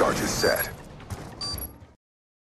Charges set.